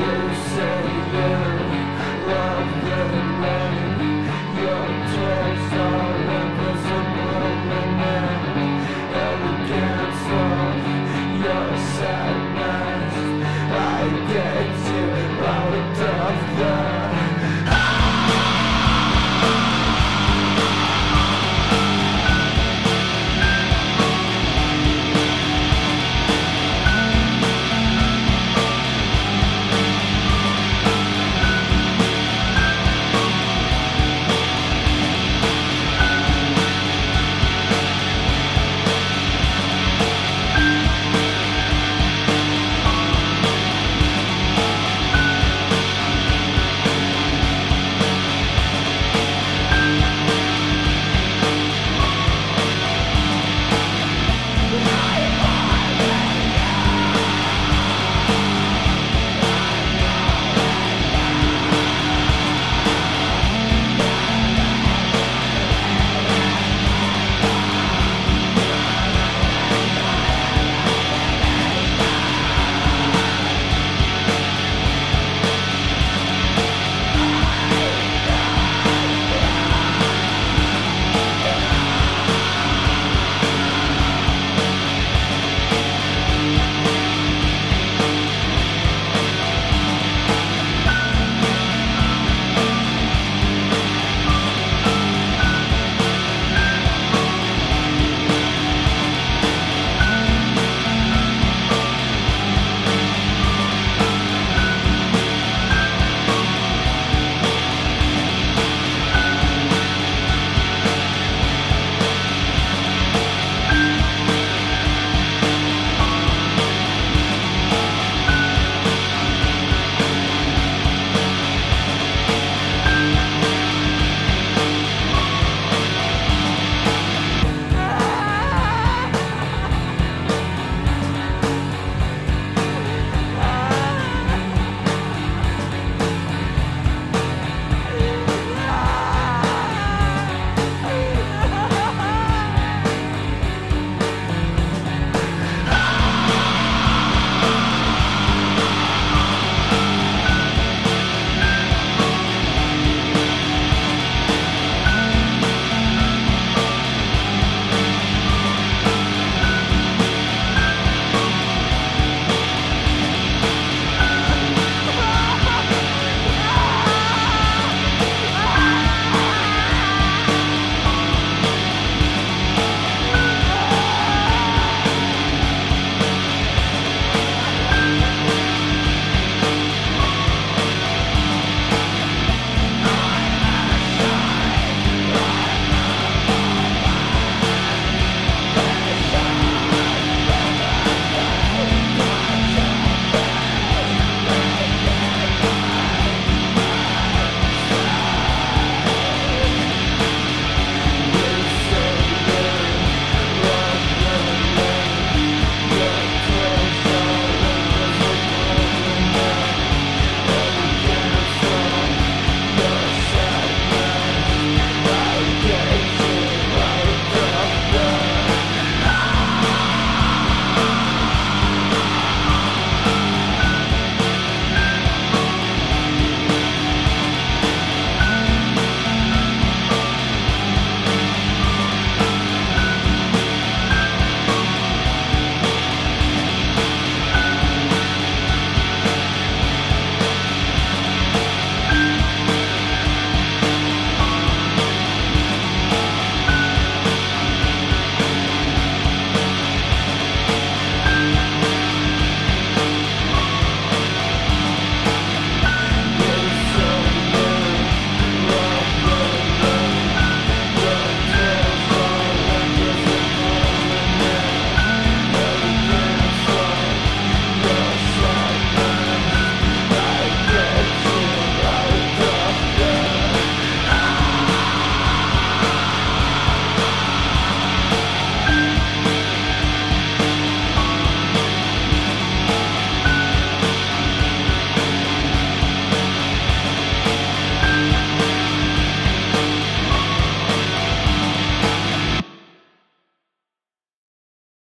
you say yes.